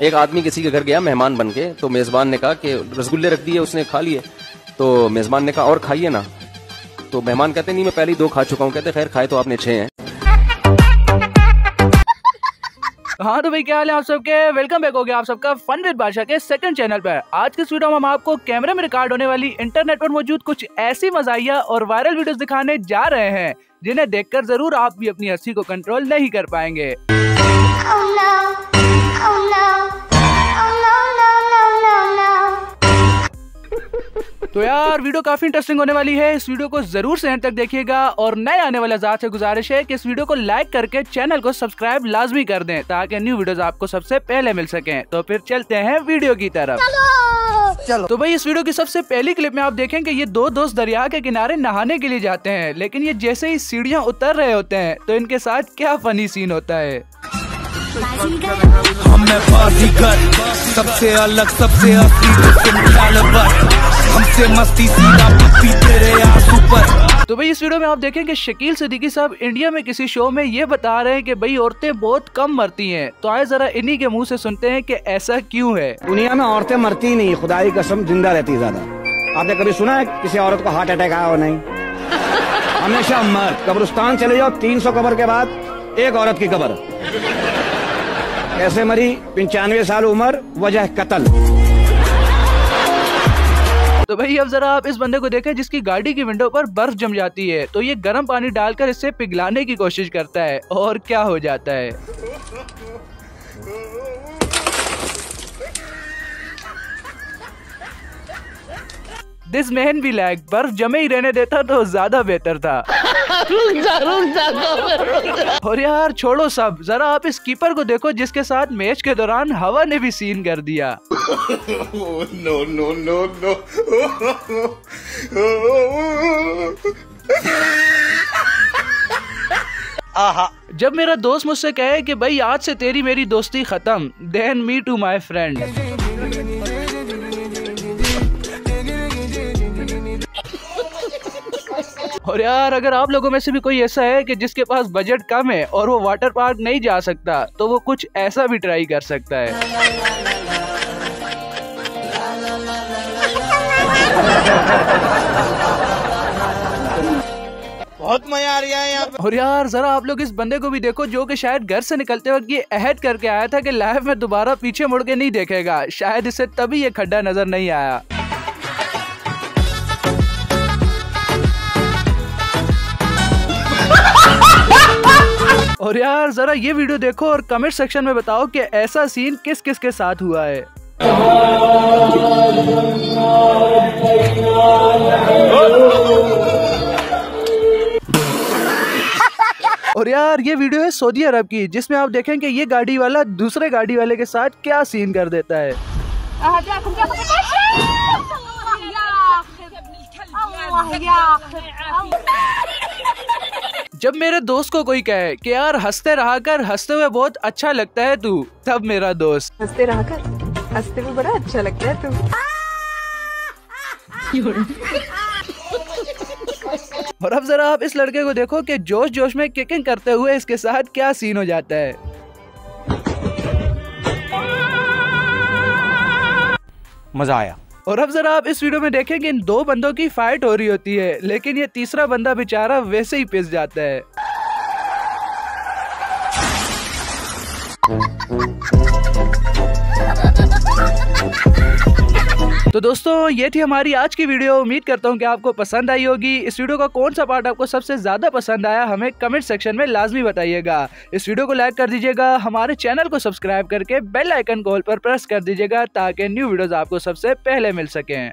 एक आदमी किसी के घर गया मेहमान बन के तो मेजबान ने कहा कि रसगुल्ले रख दिए उसने खा लिए। तो मेजबान ने कहा और खाइए ना। तो मेहमान कहते नहीं मैं पहले ही दो खा चुका हूँ। कहते खैर खाए तो आपने छह हैं। हाँ तो भाई क्या हाल है आप सबके? वेलकम बैक हो गया आप सबका फन विद बादशाह के सेकंड चैनल पर। आज के इस वीडियो में हम आपको कैमरे में रिकॉर्ड होने वाली इंटरनेट पर मौजूद कुछ ऐसी मजाइया और वायरल वीडियोस दिखाने जा रहे हैं जिन्हें देखकर ज़रूर आप भी अपनी हँसी को कंट्रोल नहीं कर पाएँगे। Oh no. Oh. Oh. तो यार वीडियो काफ़ी इंटरेस्टिंग होने वाली है। इस वीडियो को ज़रूर से एंड तक देखिएगा। और नए आने वाले आज़ाद से गुजारिश है कि इस वीडियो को लाइक करके चैनल को सब्सक्राइब लाजमी कर दें ताकि न्यू वीडियोस आपको सबसे पहले मिल सकें। तो फिर चलते हैं वीडियो की तरफ़। चलो। तो भाई इस वीडियो की सबसे पहली क्लिप में आप देखें कि ये दो दोस्त दरिया के किनारे नहाने के लिए जाते हैं लेकिन ये जैसे ही सीढ़ियाँ उतर रहे होते हैं तो इनके साथ क्या फनी सीन होता है? हम मैं बाजीगर सबसे अलग सबसे असली हमसे मस्ती सीधा पप्पी तेरे आँसू पर। तो भाई इस वीडियो में आप देखें कि शकील सिद्दीकी साहब इंडिया में किसी शो में ये बता रहे हैं कि भाई औरतें बहुत कम मरती हैं। तो आए जरा इन्हीं के मुँह से सुनते हैं कि ऐसा क्यों है। दुनिया में औरतें मरती ही नहीं खुदा की कसम ज़िंदा रहती है ज़्यादा। आपने कभी सुना है किसी औरत को हार्ट अटैक आया हो? नहीं। हमेशा मर्द कब्रिस्तान चले जाओ तीन सौ कबर के बाद एक औरत की कबर। कैसे मरी? पंचानवे साल उम्र, वजह कत्ल। तो भाई अब जरा आप इस बंदे को देखें जिसकी गाड़ी की विंडो पर बर्फ़ जम जाती है। तो ये गर्म पानी डालकर इससे पिघलाने की कोशिश करता है, और क्या हो जाता है? दिस मैन भी लैग बर्फ़ जमे ही रहने देता तो ज़्यादा बेहतर था। और यार छोड़ो सब। जरा आप इस कीपर को देखो जिसके साथ मैच के दौरान हवा ने भी सीन कर दिया। No, no, no, no. जब मेरा दोस्त मुझसे कहे कि भाई आज से तेरी मेरी दोस्ती खत्म then me to my friend और यार अगर आप लोगों में से भी कोई ऐसा है कि जिसके पास बजट कम है और वो वाटर पार्क नहीं जा सकता तो वो कुछ ऐसा भी ट्राई कर सकता है। बहुत मज़ा आ रहा है यहाँ और यार जरा आप लोग इस बंदे को भी देखो जो कि शायद घर से निकलते वक्त ये अहद करके आया था कि लाइफ में दोबारा पीछे मुड़ के नहीं देखेगा। शायद इसे तभी ये खड्डा नज़र नहीं आया। और यार जरा ये वीडियो देखो और कमेंट सेक्शन में बताओ कि ऐसा सीन किस किस के साथ हुआ है और यार ये वीडियो है सऊदी अरब की जिसमें आप देखें कि ये गाड़ी वाला दूसरे गाड़ी वाले के साथ क्या सीन कर देता है जब मेरे दोस्त को कोई कहे कि यार हँसते रहा कर हँसते हुए बहुत अच्छा लगता है तू तब मेरा दोस्त। हँसते रहा कर हँसते हुए बड़ा अच्छा लगता है तू। और अब जरा आप इस लड़के को देखो कि जोश जोश में किकिंग करते हुए इसके साथ क्या सीन हो जाता है। मज़ा आया। और अब जरा आप इस वीडियो में देखें कि इन दो बंदों की फाइट हो रही होती है, लेकिन ये तीसरा बंदा बेचारा वैसे ही पिस जाता है। तो दोस्तों, ये थी हमारी आज की वीडियो। उम्मीद करता हूँ कि आपको पसंद आई होगी। इस वीडियो का कौन सा पार्ट आपको सबसे ज़्यादा पसंद आया, हमें कमेंट सेक्शन में लाजमी बताइएगा। इस वीडियो को लाइक कर दीजिएगा, हमारे चैनल को सब्सक्राइब करके बेल आइकन कॉल पर प्रेस कर दीजिएगा, ताकि न्यू वीडियोज़ आपको सबसे पहले मिल सकें।